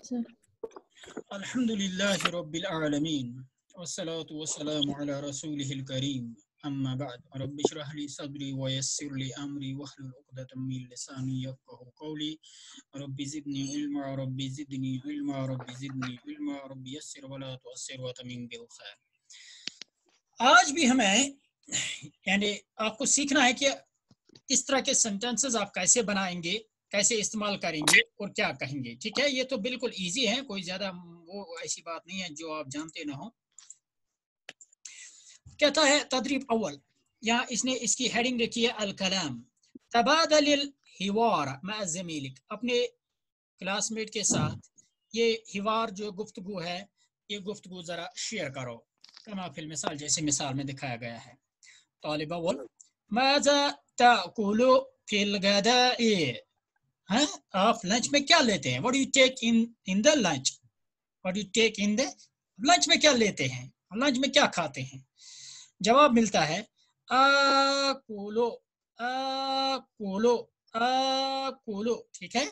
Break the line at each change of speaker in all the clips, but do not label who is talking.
अल्हम्दुलिल्लाह रब्बिल आलमीन वस्सलातु वस्सलामु अला रसूलिहिल करीम अम्मा बाद रब्बि इश्रह ली सदरी व यस्सिर ली अमरी वहलुल उक़दतम मिन लिसानी यफ़क़हू क़ौली रब्बि ज़िदनी इल्मा रब्बि ज़िदनी इल्मा रब्बि ज़िदनी इल्मा रब्बि यस्सिर वला तुअस्सिर व तमिम बिल खैर आज भी हमें, यानी आपको सीखना है कि इस तरह के सेंटेंसेस आप कैसे बनाएँगे। कैसे इस्तेमाल करेंगे और क्या कहेंगे? ठीक है, ये तो बिल्कुल इजी है, कोई ज़्यादा वो ऐसी बात नहीं है जो आप जानते ना हो। कहता है तदरीब अव्वल यहाँ इसने इसकी हेडिंग रखी है अल कलाम तबादल जमीलिक अपने क्लासमेट के साथ ये हिवार जो गुफ्तगु है, ये गुफ्तगु जरा शेयर करो। कमा फिल मिसाल जैसे मिसाल में दिखाया गया है। तालिब अव्वल, माजा ताकुलु फिल हैं, आप लंच में क्या लेते हैं? What you take in in the lunch what you take in the lunch में क्या लेते हैं? लंच में क्या खाते हैं? जवाब मिलता है आकुलो आकुलो आकुलो ठीक है?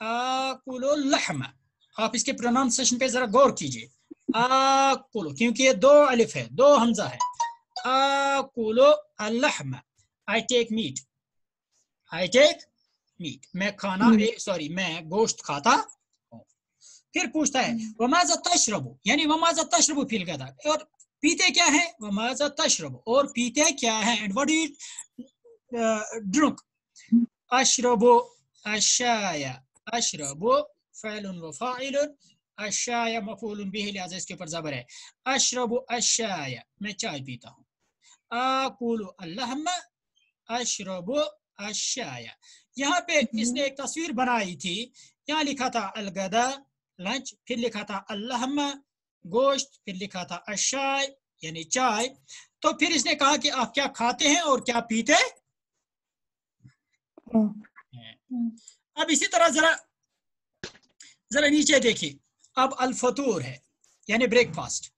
आकुलो लहमा। आप इसके प्रोनाउंसिएशन पे जरा गौर कीजिए। आकुलो क्योंकि ये दो अलिफ है, दो हमजा है। आकुलो अल्लहमा I take meat I take meat मैं खाना सॉरी मैं गोश्त खाता हूँ। फिर पूछता है वमाजा तशरबु? यानी वमाजा तशरबु फील करता और पीते क्या है? वमाजा तशरबु। और पीते क्या है? एंड व्हाट यू ड्रिंक अशरबु अशाया। अशरबु फ़ैलुन व फ़ाइलुन। अशाया मफूलुन बिही लिहाजा इसके ऊपर जबर है। अशरबु अशाया। मैं चाय पीता हूँ। आकुलु अल्लाहम्मा अशरबु अशाया। यहाँ पे इसने एक तस्वीर बनाई थी। यहाँ लिखा था अलगदा लंच फिर लिखा था अल्लाहम्मा गोश्त फिर लिखा था अशाय यानी चाय। तो फिर इसने कहा कि आप क्या खाते हैं और क्या पीते अब इसी तरह जरा जरा नीचे देखिए। अब अल्फतूर है यानी ब्रेकफास्ट।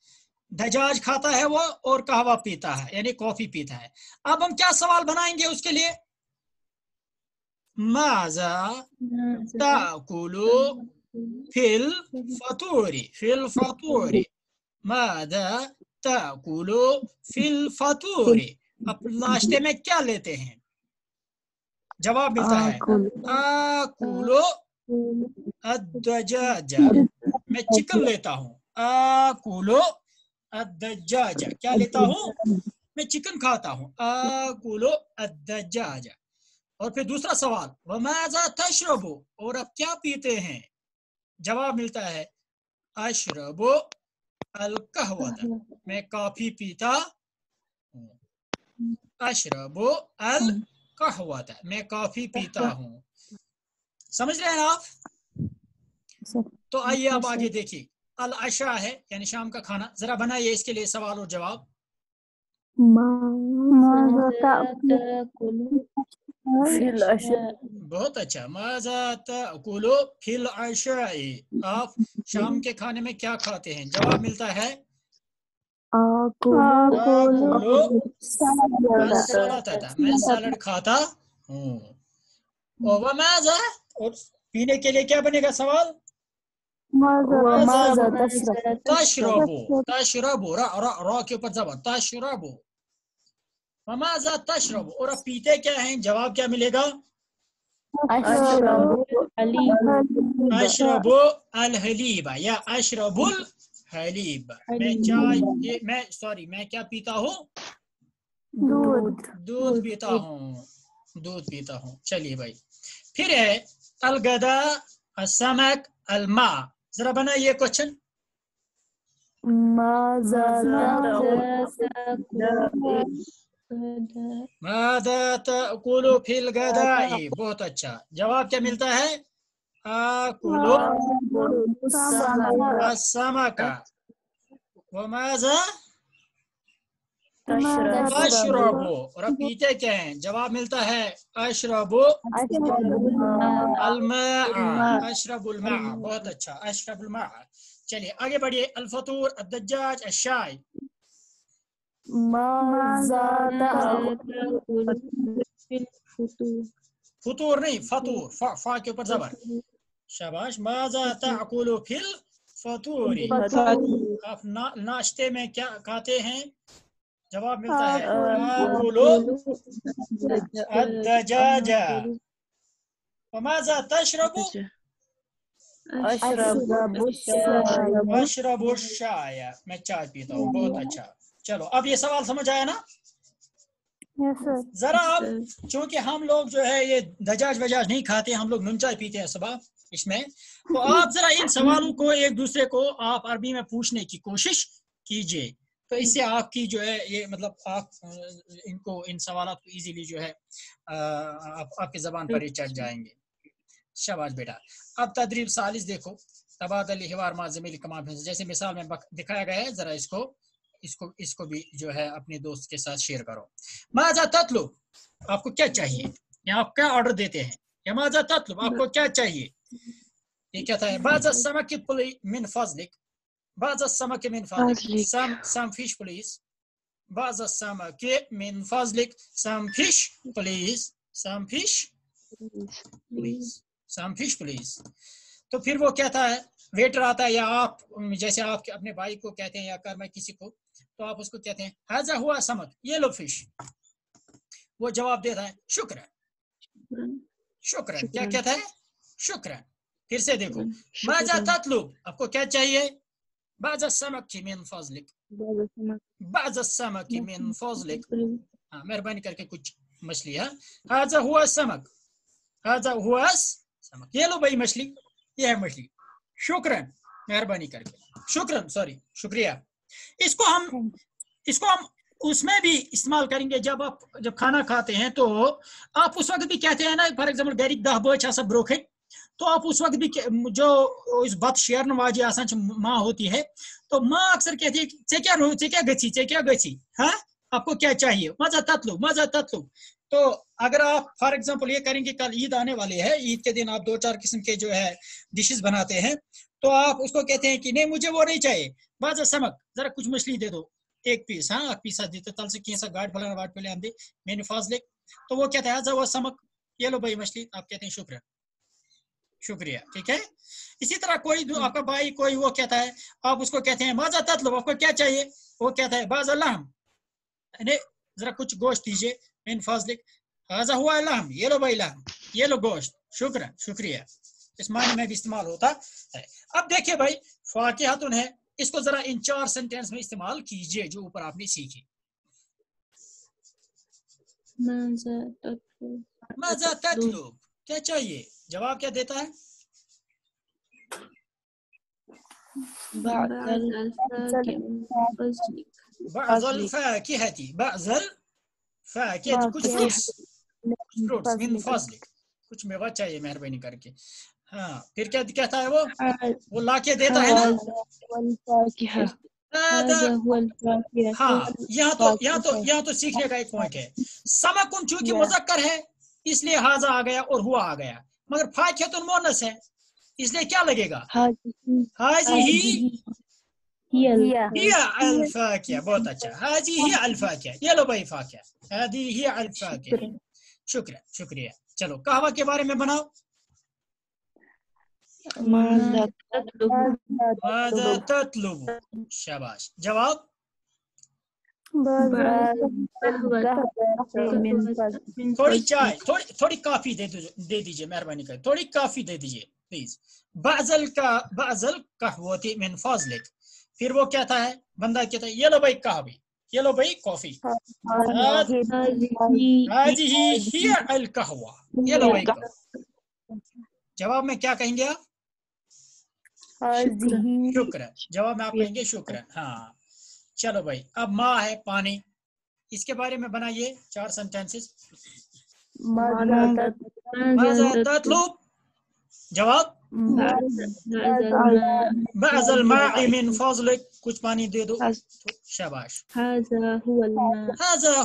दजाज खाता है वो और कहवा पीता है यानी कॉफ़ी पीता है। अब हम क्या सवाल बनाएँगे उसके लिए? माजा ताकुलु फिल फतूरी फिल फतूरी मादा ताकुलु फिल फतूरी अब नाश्ते में क्या लेते हैं जवाब मिलता है आकुलो अदजाजा मैं चिकन लेता हूँ आकुलो अदजाजा क्या लेता हूँ मैं चिकन खाता हूँ आकुलो अदजाजा और फिर दूसरा सवाल वमाजा तशरबो और अब क्या पीते हैं? जवाब मिलता है अशरबो अल कहवत मैं कॉफ़ी पीता हूँ। अशरबो अल कहवत मैं कॉफ़ी पीता हूँ। समझ रहे हैं आप? तो आइए आप आगे देखिए। अल अशा है यानी शाम का खाना। जरा बनाइए इसके लिए सवाल और जवाब। बहुत अच्छा। माजा तकुलो फिल अशाई आप शाम के खाने में क्या खाते हैं? जवाब मिलता है? मैं सलाद खाता हूँ। और पीने के लिए क्या बनेगा सवाल? तशरबो। तशरबो। रा रा रा के ऊपर जबर तशरबो। ममाजा तशरब। और अब पीते क्या हैं? जवाब क्या मिलेगा? अशरबो। अल हलीब या अशरबुल हलीब। मैं चाय मैं सॉरी मैं क्या पीता हूँ?
दूध।
दूध पीता हूँ। दूध पीता हूँ। चलिए भाई। फिर है अलगदा असमक अलमा। जरा बना ये क्वेश्चन फिल गदाई। बहुत अच्छा। जवाब क्या मिलता है? अशरबो। और अब पीते क्या हैं? जवाब मिलता है अशरबो। अलमा अशरबुलमा बहुत अच्छा। अशरबुल मा। चलिए, आगे बढ़िए। अल्फतूर अद्दजाज अशाय। फतूर नहीं फतूर फा, फा के ऊपर जबर। शाबाश। माजा ताकुलु फिल फतूरी।
फतूरी।
आप ना, नाश्ते में क्या खाते हैं? जवाब मिलता है। वमाजा तशरबु?
अशरबु।
अशरबु शाय। मैं चाय पीता हूँ बहुत अच्छा। चलो अब ये सवाल समझ आया ना?
सर
जरा आप चूँकि हम लोग जो है ये दजाज वजाज नहीं खाते हम लोग नुन चाय पीते हैं सुबह इसमें तो आप जरा इन सवालों को एक दूसरे को आप अरबी में पूछने की कोशिश कीजिए। तो इससे आपकी जो है ये मतलब आप इनको इन सवाल को इजीली जो है आप, आपकी जबान पर ही चढ़ जाएँगे। शबाज बेटा। अब तदरीब सालिस देखो। तबादल हिवार माजमिल कमाल जैसे मिसाल में दिखाया गया है जरा इसको इसको इसको भी जो है अपने दोस्त के साथ शेयर करो। माजा तत्लो आपको क्या चाहिए? या आप क्या ऑर्डर देते हैं? या माजा तत्लो आपको क्या चाहिए? ये क्या था? बाजा समक मिन फजलिक बाजा समक मिन फजलिक सम सम फ़िश प्लीज़ बाजा समक मिन फजलिक some fish please some fish please some fish please तो फिर वो कहता है वेटर आता है या आप जैसे आप अपने भाई को कहते हैं या कर मैं किसी को तो आप उसको कहते हैं हाजा हुआ समक ये लो फ़िश। वो जवाब देता है शुक्र शुक्र। क्या कहता है? शुक्र फिर से देखो माजा ततलुब आपको क्या चाहिए? बाजा समक की मिन फजलिक। बाजा समक। की मिन फजलिक। हाँ मेहरबानी करके कुछ मछली है। हाजा हुआ समक। हाजा हुआ समक। ये लो भाई मछली ये है मछली। शुक्रन मेहरबानी करके। शुक्रन सॉरी शुक्रिया। इसको हम इसको हम उसमें भी इस्तेमाल करेंगे। जब आप जब खाना खाते हैं तो आप उस वक्त भी कहते हैं ना फॉर एग्ज़ाम्पल गरिक दह बच आसा ब्रोखे तो आप उस वक्त भी जो इस बत शेरन वाजी आसान माँ होती है तो माँ अक्सर कहती है "चे क्या रो चे क्या गची चे क्या गची हाँ? आपको क्या चाहिए? मज़ा तत्लू मज़ा तत्लू तो अगर आप फॉर एग्ज़ाम्पल ये करेंगे कल ईद आने वाली है ईद के दिन आप दो चार किस्म के जो है डिशेस बनाते हैं तो आप उसको कहते हैं कि नहीं मुझे वो नहीं चाहिए। बाजा समक, जरा कुछ मछली दे दो। एक पीस हाँ एक पीस देते तल से कैसा गाठ फलाना वाट पे ले आंदे, मैंने फाजले तो वो कहता है "आजा वो समक, ये लो भाई मछली। आप कहते हैं शुक्र शुक्रिया, ठीक है? इसी तरह कोई आपका भाई कोई वो कहता है, आप उसको कहते हैं माजा तत्लो आपको क्या चाहिए? वो कहता है, बाजा नहीं जरा कुछ गोश्त दीजिए, मैंने फाजले हाजा हुआ लहम, ये लो भाई लहम, ये लो गोश्त, शुक्र, शुक्रिया। इस मायने में भी इस्तेमाल होता है। अब देखिए भाई, फाकिहतुन है इसको जरा इन चार सेंटेंस में इस्तेमाल कीजिए जो ऊपर आपने सीखी। मज़ा ततलुब क्या चाहिए? जवाब क्या देता है? बाजल फाकिहती बाजल फाकिहती कुछ फ्रूट्स फ्रूट्स मिन फजलिक कुछ मेवा चाहिए मेहरबानी करके। हाँ फिर क्या कहता है वो? वो लाके देता है ना? हाँ, हाँ, तो हाँ यहाँ तो यहाँ तो यहाँ तो सीखने का एक पॉइंट है। समकुन चूँकि मुजक्कर है इसलिए हाजा आ गया और हुआ आ गया। मगर फाखियत मोनस है इसलिए क्या लगेगा? हाजी ही अल्फाकिया बहुत अच्छा। हाजी ही अल्फाकिया ये लो भाई फाकिया। हाजी ही अल्फाकिया। शुक्रिया शुक्रिया। चलो कहवा के बारे में बनाओ। शाबाश जवाब थोड़ी चाय थोड़ी थोड़ी काफ़ी दे दे दीजिए मेहरबानी कर थोड़ी काफ़ी दे दीजिए प्लीज़ बाजल का बाजल कहवती मिन फाजलिक फिर वो कहता है बंदा क्या था ये लो भाई कहवी ये लो भाई कॉफ़ी हाजी ही अल कहवा ये लो भाई। जवाब में क्या कहेंगे आप शुक्र जवाब में आप कहेंगे शुक्र। हाँ। चलो भाई अब माँ है पानी। इसके बारे में बनाइए चार सेंटेंसेस जवाब? कुछ पानी दे दो। शाबाश। हाजा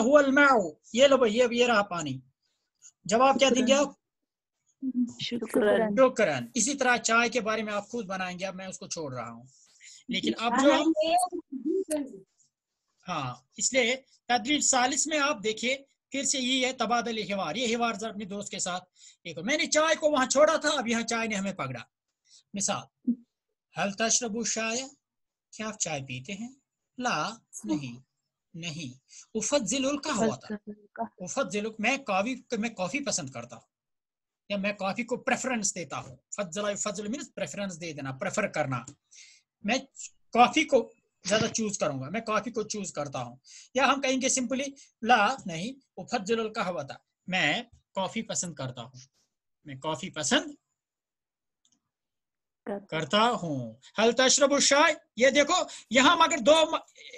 हुआ ये लो भाई ये ये रहा पानी। जवाब क्या देंगे आप
शुक्रन।
शुक्रन। इसी तरह चाय के बारे में आप खुद बनाएँगे अब मैं उसको छोड़ रहा हूँ। लेकिन अब जो हाँ इसलिए तदरीज सालिस में आप देखिए फिर से ये है तबादल हिवार। ये हिवार जरा अपने दोस्त के साथ एक मैंने चाय को वहाँ छोड़ा था अब यहाँ चाय ने हमें पकड़ा। मिसाल हल तशरबु शाय क्या आप चाय पीते हैं? ला नहीं। नहीं। उफजिल का हुआ था। उफजिल मैं कॉफ़ी मैं कॉफ़ी पसंद करता हूँ। या मैं कॉफ़ी को प्रेफरेंस देता हूँ। फजल फजल मीन प्रेफरेंस दे देना प्रेफर करना। मैं कॉफ़ी को ज़्यादा चूज़ करूँगा मैं कॉफ़ी को चूज़ करता हूँ। या हम कहेंगे सिंपली ला नहीं उफजिल का हुआ था। मैं कॉफ़ी पसंद करता हूँ। मैं कॉफ़ी पसंद करता हूँ। हल तशरब शाय ये देखो यहाँ मगर दो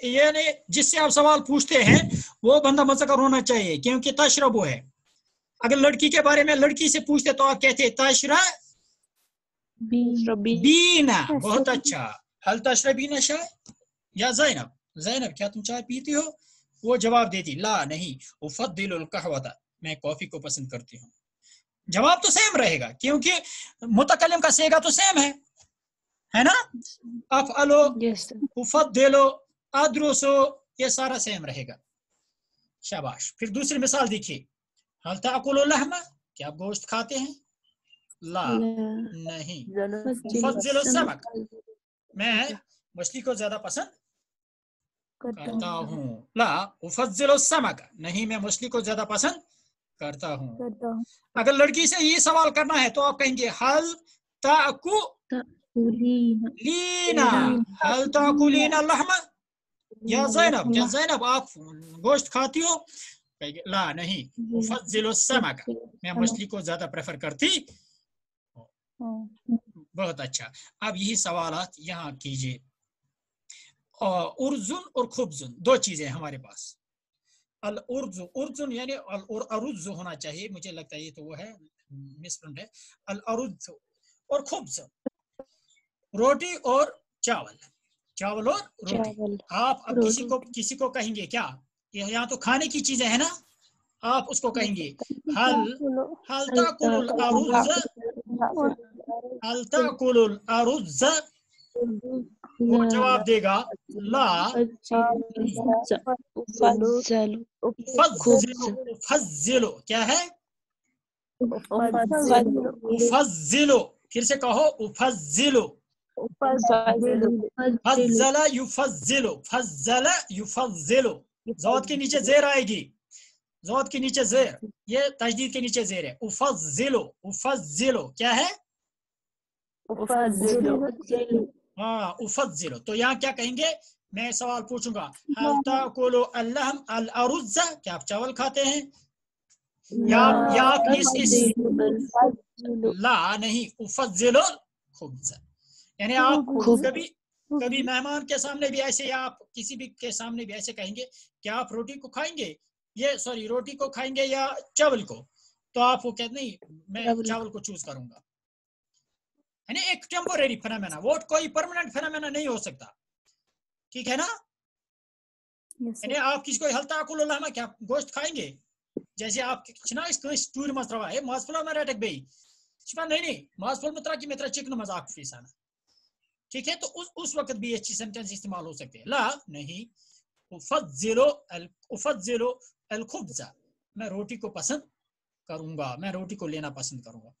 ये ने जिससे आप सवाल पूछते हैं वो बंदा मुजकर होना चाहिए क्योंकि तशरबु है। अगर लड़की के बारे में लड़की से पूछते तो आप कहते तशरा बीना। बहुत अच्छा। हल तशरबीना शाय या जैनब? जैनब क्या तुम चाय पीती हो? वो जवाब देती ला नहीं उफदिल कहवता मैं कॉफ़ी को पसंद करती हूँ। जवाब तो सेम रहेगा क्योंकि मुतकलम का सेगा तो सेम है। है ना? अफ अलो उफदिलो अद्रुसो ये सारा सेम रहेगा। शाबाश। फिर दूसरी मिसाल देखिए। हल ताकुल लहमा? क्या आप गोश्त खाते हैं? ला नहीं। समक मैं मछली को ज़्यादा पसंद करता हूँ। ला उफजिल समक नहीं मैं मछली को ज़्यादा पसंद करता हूँ। अगर लड़की से ये सवाल करना है तो आप कहेंगे हल ताकु लीना। हल ताकु लीना लहमा या जैनब या जैनब आप गोश्त खाती हो? ला नहीं। उफजिल समक। मैं मछली को ज़्यादा प्रेफर करती। बहुत अच्छा। अब यही सवाल यहाँ कीजिए। उर्जुन और खुबजुन दो चीज़ें हमारे पास। अल उर्जु उर्जुन यानी अल अरुज होना चाहिए मुझे लगता है ये तो वो है मिसप्रिंट है। अल अरुज और खुब्ज। रोटी और चावल। चावल और रोटी। आप अब किसी को किसी को कहेंगे क्या? यहाँ तो खाने की चीज़ें है ना? आप उसको कहेंगे हल हल ताकुल अरुज हल ताकुल अरुज वो जवाब देगा ला। फजिलो क्या है? उफजिलो फिर से कहो उफजिलो फजला युफजिलो। फजला युफजिलो। जौत के नीचे जेर आएगी। जौत के नीचे जेर। ये तजदीद के नीचे जेर है। उफजिलो उफजिलो क्या है? हाँ उफजिलो तो यहाँ क्या कहेंगे? मैं सवाल पूछूँगा। हल ताकुलु अल्लहम अल अरुज़ा क्या आप चावल खाते हैं? या या आप इस इस ला नहीं उफजिलो खुब्ज़ा। यानी आप कभी कभी मेहमान के सामने भी ऐसे या आप किसी भी के सामने भी ऐसे कहेंगे क्या आप रोटी को खाएँगे? ये सॉरी रोटी को खाएँगे या चावल को? तो आप वो कहते नहीं मैं चावल को। चूज़ करूँगा। यानी एक टेम्पोरेरी फिनोमेना वो कोई परमानेंट फिनोमेना नहीं हो सकता। ठीक है ना? यानी आप किसी को हलता अकुल क्या गोश्त खाएँगे? जैसे आप छिना इस टूर मज रवा है मासफुल में रटक छिपा नहीं नहीं मासफुल में तरह की मित्र चिकन मज़ाक फीसाना ठीक है? तो उस उस वक्त भी अच्छी सेंटेंस इस्तेमाल हो सकते हैं। ला नहीं। उफजिलो उफजिलो अल खुब्जा। मैं रोटी को पसंद करूँगा मैं रोटी को लेना पसंद करूँगा।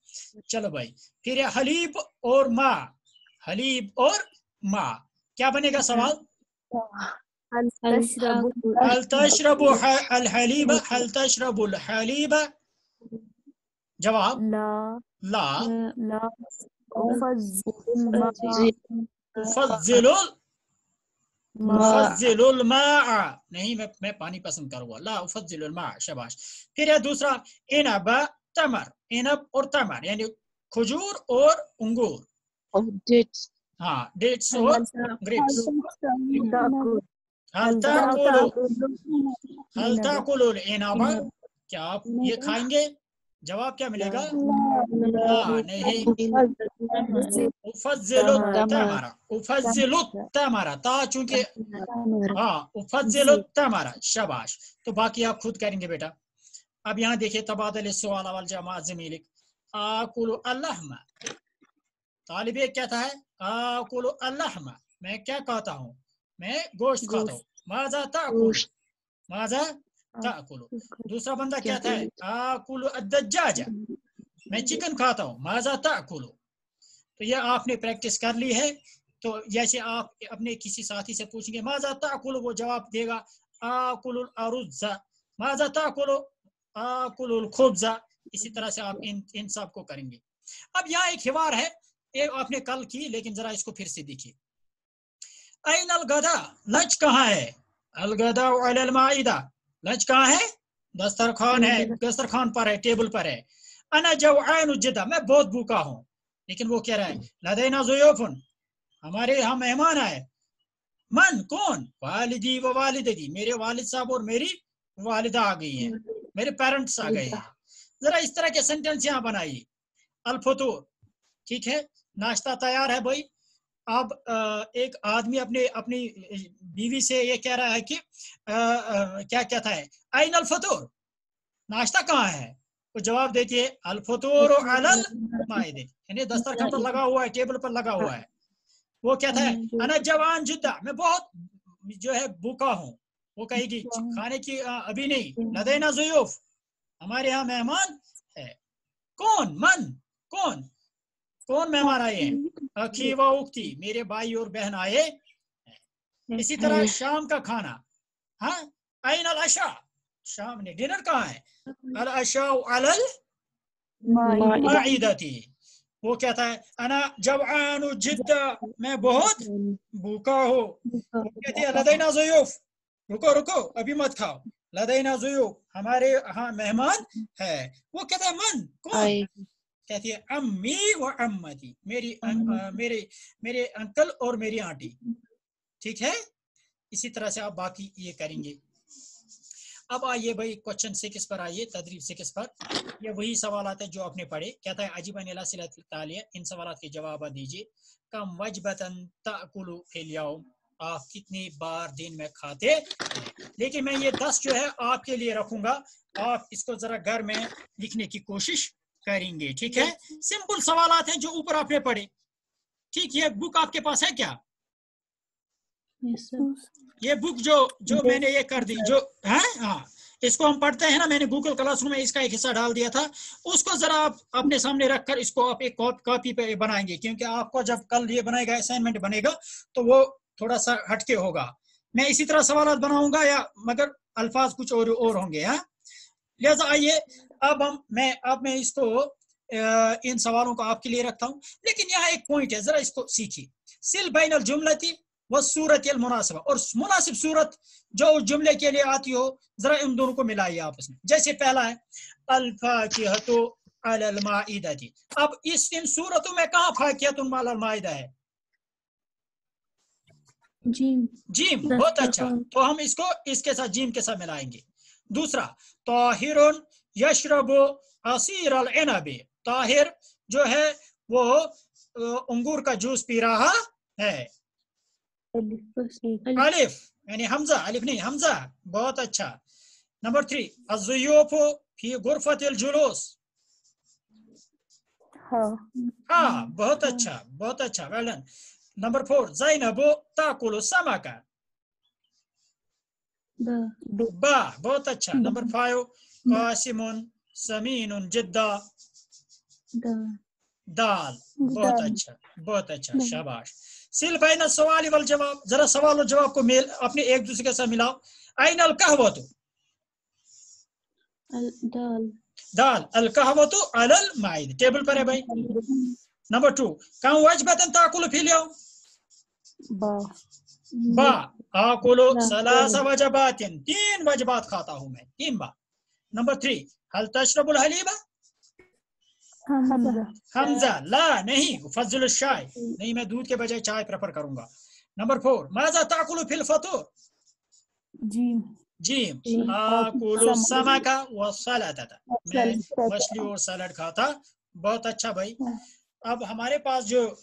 चलो भाई फिर हलीब और माँ। हलीब और माँ। क्या बनेगा सवाल? हल हलीब हल हलीब। जवाब? ला। मा'a नहीं मैं मैं पानी पसंद करूँगा। ला शाबाश। फिर है दूसरा इनब तमर इनब और तमर यानी खजूर और अंगूर। हाँ डेट्स और ग्रेप्स हल ताकुलु हल ताकुलु इनब क्या आप ये खाएँगे? जवाब क्या मिलेगा? ता चूँकि हाँ शाबाश तो बाकी आप खुद करेंगे बेटा। अब यहाँ देखिए तबादल सवाल अवल जमा जमीलिक आकुलु अल्लाहमा। तालिब एक क्या था? है आकुलु अल्लाहमा। मैं क्या कहता हूँ? मैं गोश्त खाता हूँ। माजा ताकुल। माजा ताकुलु। दूसरा बंदा क्या था? आकुलु मैं चिकन खाता हूँ माजा ताकुलु। तो ये आपने प्रैक्टिस कर ली है तो जैसे आप अपने किसी साथी से पूछेंगे माजा ताकुलु? वो जवाब देगा आकुलुल अरुज़ा माजा ताकुलु? आकुलुल खुब्जा। इसी तरह से आप इन इन सबको करेंगे। अब यहाँ एक हिवार है एक आपने कल की लेकिन जरा इसको फिर से देखिए। ऐन अलगदा लंच कहाँ है? अलगदा अल माइदा। लंच कहाँ है? दस्तरखान है। दस्तरखान पर है टेबल पर है। अना जवान जिदा मैं बहुत भूखा हूँ। लेकिन वो कह रहा है लदेना जुयोफुन हमारे यहाँ मेहमान आए। मन कौन? वालिदी व वालिदी मेरे वालिद साहब और मेरी वालिदा आ गई हैं। मेरे पेरेंट्स आ गए हैं। जरा इस तरह के सेंटेंस यहाँ बनाइए। अल्फतूर ठीक है? नाश्ता तैयार है भाई। अब एक आदमी अपने अपनी बीवी से ये कह रहा है कि अ, अ, क्या कहता है? आइन अल्फतूर नाश्ता कहाँ है? वो जवाब देती है अल्फतूर अलल मायदे। यानी दस्तरखान पर लगा हुआ है टेबल पर लगा हुआ है। वो कहता है अना जवान जिद्दा। मैं बहुत जो है भूखा हूँ। वो कहेगी खाने की अ, अभी नहीं। लदेना जुयूफ। हमारे यहाँ मेहमान है। कौन? मन। कौन? कौन मेहमान आए हैं? अखी व उक्ति। मेरे भाई और बहन आए इसी तरह शाम का खाना। हाँ? आइन अल अशा। शाम ने डिनर कहाँ है? अल अशा अलल माइदती। वो कहता है अना जवान जिद्दा मैं बहुत भूखा हूँ। कहती है लदैना जुयूफ रुको रुको अभी मत खाओ। लदैना जुयूफ हमारे यहाँ मेहमान है। वो कहता है मन कौन? कहती है अम्मी व अम्मती मेरी अ, मेरे मेरे अंकल और मेरी आंटी। ठीक है? इसी तरह से आप बाकी ये करेंगे। अब आइए भाई क्वेश्चन सिक्स पर आइए? तदरीब सिक्स पर? ये वही सवाल है जो आपने पढ़े। कहता है अजीबन तालिया। इन सवाल के जवाब दीजिए। कम वजबतन ताकुलु आप कितनी बार दिन में खाते? लेकिन मैं ये दस जो है आपके लिए रखूँगा। आप इसको जरा घर में लिखने की कोशिश करेंगे ठीक है? सिंपल सवाल हैं जो ऊपर आपने पढ़े। ठीक ये बुक आपके पास है क्या? ये बुक जो जो मैंने ये कर दी जो है? हाँ। इसको हम पढ़ते हैं ना मैंने गूगल क्लासरूम में इसका एक हिस्सा डाल दिया था। उसको जरा आप अपने सामने रखकर इसको आप एक कॉपी पे बनाएँगे क्योंकि आपको जब कल ये बनाएगा असाइनमेंट बनेगा तो वो थोड़ा सा हटके होगा। मैं इसी तरह सवाल बनाऊँगा या मगर अल्फाज कुछ और और होंगे हाँ? लिहाजा आइए अब हम मैं अब मैं इसको इन सवालों को आपके लिए रखता हूँ। लेकिन यहाँ एक पॉइंट है जरा इसको सीखिए। सिल बैन जुमलती व सूरत मुनासिबा। और मुनासिब सूरत जो उस जुमले के लिए आती हो जरा इन दोनों को मिलाइए आपस में। जैसे पहला है अल्फाकिहतु अलल माइदती। अब इस इन सूरतों में कहा फाकियतुन अलल माइदा है?
जीम।
जीम बहुत अच्छा। तो हम इसको इसके साथ जीम के साथ मिलाएँगे। दूसरा ताहिरुन यशरबु असीर अल इनबी। ताहिर जो है वो अंगूर का जूस पी रहा है। अलिफ यानी हमजा अलिफ नहीं हमजा बहुत अच्छा नंबर थ्री अजुयूफु फ़ी गुरफतिल जुलूस हाँ बहुत अच्छा बहुत अच्छा वेल डन नंबर फोर जैनबु ताकुलु समाका
ब
बहुत अच्छा नंबर फाइव कासिमुन समीनुन जिद्दा दाल बहुत अच्छा बहुत अच्छा शाबाश सिल बैन सवाल वल जवाब जरा सवाल और जवाब को मेल अपने एक दूसरे के साथ मिलाओ। आइन अल कहवतु
दाल।
दाल। अल कहवतु? अलल माइद। टेबल पर है भाई। नंबर टू कम वजबतन ताकुलु फिल यौम
बा।
बा। आकुलु सलासा वजबातिन। तीन वजबात खाता हूँ मैं। तीन बार नंबर थ्री हल तशरबुल हलीबा
हमजा।
हमजा। ला नहीं फजल शाय। नहीं मैं दूध के बजाय चाय प्रेफर करूँगा। नंबर फोर माजा ताकुलु फिल फतूर?
जीम।
जीम। आकुलु
सम-
समाका व सलाता मैं मछली और सलाद खाता। बहुत अच्छा भाई। अब हमारे पास जो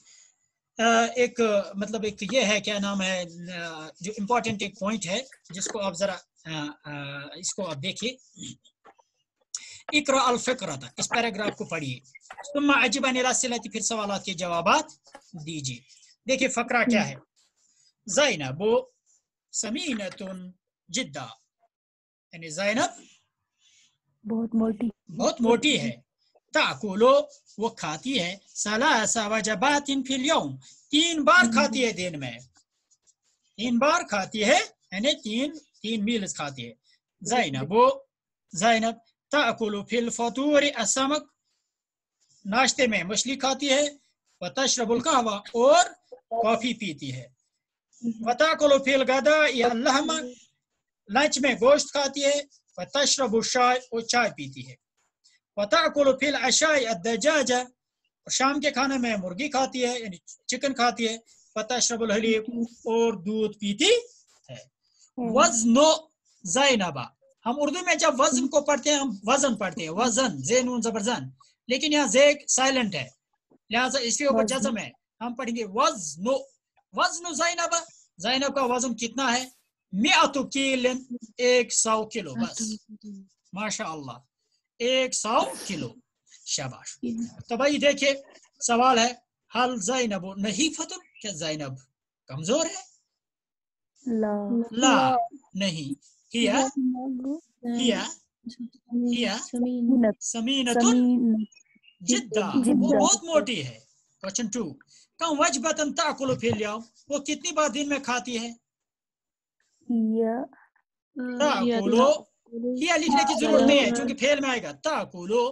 एक मतलब एक ये है क्या नाम है जो इम्पोर्टेंट एक पॉइंट है जिसको आप जरा इसको आप देखिए। इकरा अल फिक्रा था। इस पैराग्राफ को पढ़िए। तुम अजीबा निरासिलती फिर सवाल के जवाब दीजिए। देखिए फकरा क्या है। जैनबो समीनतुन जिद्दा। यानी जैनब
बहुत मोटी।
बहुत मोटी है। ताकुलो वो खाती है। सलासा वजबातिन फिल यौम। तीन बार खाती है दिन में। तीन बार खाती है यानी तीन तीन मील्स खाती है। जैनब वो जैनब ताकुलु फिल फतूर असमक। नाश्ते में मछली खाती है व तशरबुल कहवा और कॉफ़ी पीती है। वताकुलु फिल गदा या लहम लंच में गोश्त खाती है व तशरबु शाय और चाय पीती है। वताकुलु फिल अशाय अदजाजा शाम के खाने में मुर्गी खाती है यानी चिकन खाती है व तशरबुल हलीब और दूध पीती है। वजनो जैनबा हम उर्दू में जब वज़न को पढ़ते हैं हम वज़न पढ़ते हैं वज़न जे नून जबरजन लेकिन यहाँ जे साइलेंट है। लिहाजा इसके ऊपर। जज्म है। हम पढ़ेंगे वजनो। वजनो जैनबा। जैनब का वज़न कितना है? मियातु किलन एक सौ किलो बस। माशा अल्लाह एक सौ किलो। शाबाश। तो भाई देखिए सवाल है हल जैनब नहीं फतुर क्या जैनब कमज़ोर है?
ला।
ला। नहीं। हिया हिया हिया
समीनत
समीनतुन जिद्दा
जिद्दा।
वो बहुत मोटी है। क्वेश्चन टू कम वजबतन ताकुलु वो कितनी बार दिन में खाती है?
हिया
ताकुलु। हिया लिखने की ज़रूरत नहीं है क्योंकि फेल में आएगा। ताकुलु।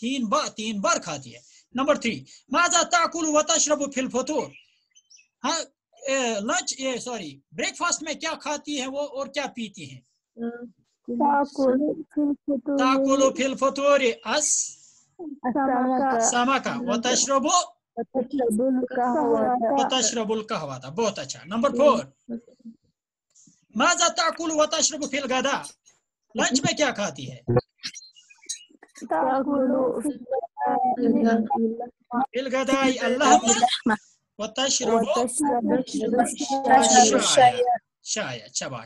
तीन बार तीन बार खाती है। नंबर थ्री माजा ताकुलु व तशरबु फिल फतूर हाँ लंच ये सॉरी ब्रेकफास्ट में क्या खाती है वो और क्या पीती है?
ताकुल फिल फतूर
अस समाका व तशरबु
तशरबुल कहवा
वतशरबुल कहवा था बहुत अच्छा नंबर फोर माजा ताकुल व फिल गदा लंच में क्या खाती है?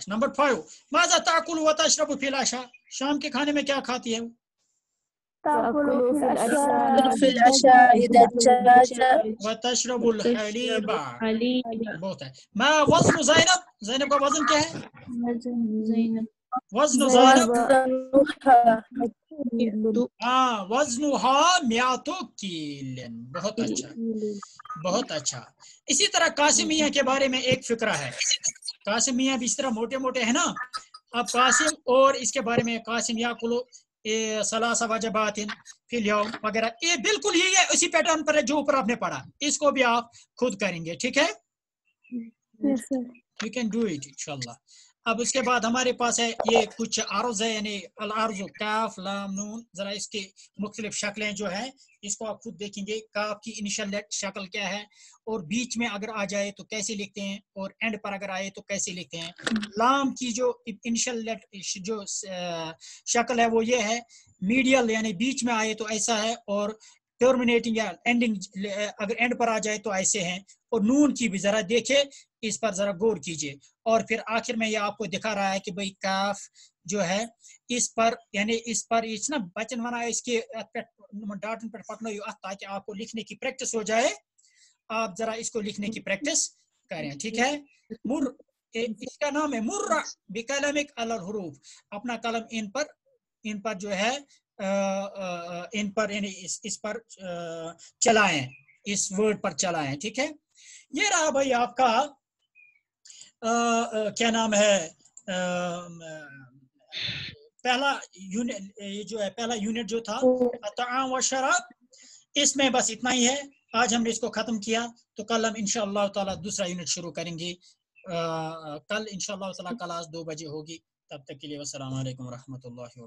नंबर फाइव माजा ताकुल तशरबु फिल आशा शाम के खाने में क्या खाती है बहुत है मा वज़न जैनब जैनब का वज़न क्या है वज़न जैनब हाँ वजनुहा मियातो। कीलन। बहुत अच्छा। बहुत अच्छा। इसी तरह कासिम मियाँ के बारे में एक फिक्रा है। कासिम मियाँ भी इस तरह मोटे मोटे है ना? अब कासिम और इसके बारे में कासिम याकुलो ए सलासा वजबातिन फिल वगैरह। ये बिल्कुल यही है उसी पैटर्न पर है जो ऊपर आपने पढ़ा। इसको भी आप खुद करेंगे ठीक है? यू कैन डू इट इंशाल्लाह अब उसके बाद हमारे पास है, ये कुछ आर्ज है, यानी अल अर्ज़ काफ, लाम, नून, जरा इसकी मुख्तलिफ़ शक्लें जो है, इसको आप खुद देखेंगे। काफ की इनिशियल शक्ल क्या है, और बीच में अगर आ जाए तो कैसे लिखते हैं, और एंड पर अगर आए तो कैसे लिखते हैं। लाम की जो इनिशियल लेट जो शक्ल है वो ये है मीडियल यानी बीच में आए तो ऐसा है, और टर्मिनेटिंग या एंडिंग अगर एंड पर आ जाए तो ऐसे हैं। और नून की भी जरा देखे, इस पर जरा गौर कीजिए। और फिर आखिर में ये आपको दिखा रहा है कि भाई काफ जो है, इस पर, यानी इस पर इस ना बचन वना इसके डाटन पर पकड़ो ताकि आपको लिखने की प्रैक्टिस हो जाए। आप जरा इसको लिखने की प्रैक्टिस करें, ठीक है? मुर इसका नाम है मुर्रा बिकलमिक अलल हुरूफ। अपना कलम इन पर इन पर जो है इन पर इस, इस पर चलाएँ इस वर्ड पर चलाएँ ठीक है? ये रहा भाई आपका अ, अ, क्या नाम है म, पहला यूनिट ये जो है पहला यूनिट जो था ताम व शराब इसमें बस इतना ही है। आज हमने इसको खत्म किया तो कल हम ताला दूसरा यूनिट शुरू करेंगे। कल ताला क्लास दो बजे होगी। तब तक के लिए वालेकुम रहमतुल्लाहि व